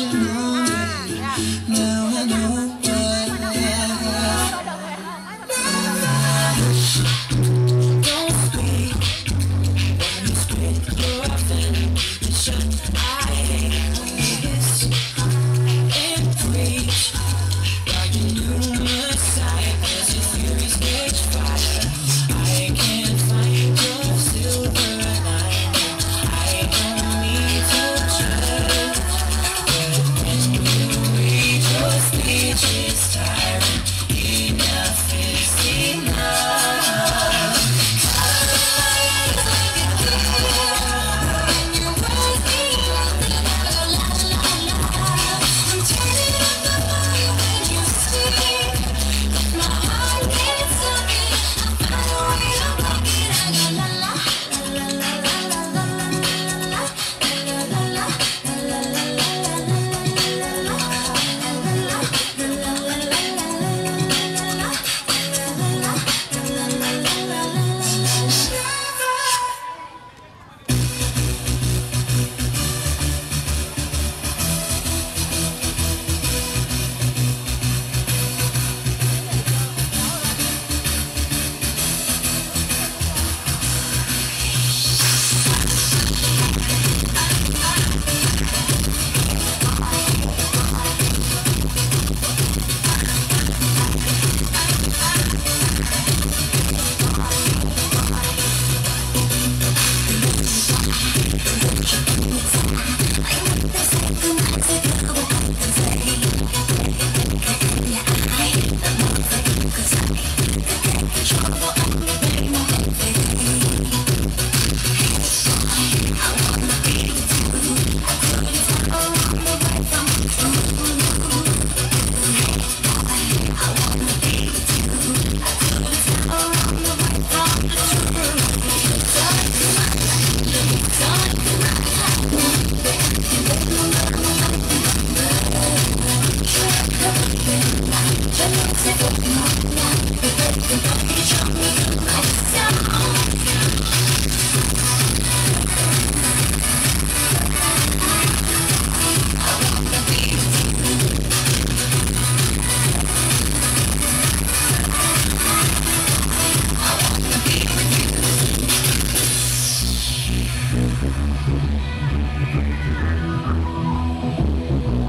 watching. I'm sorry.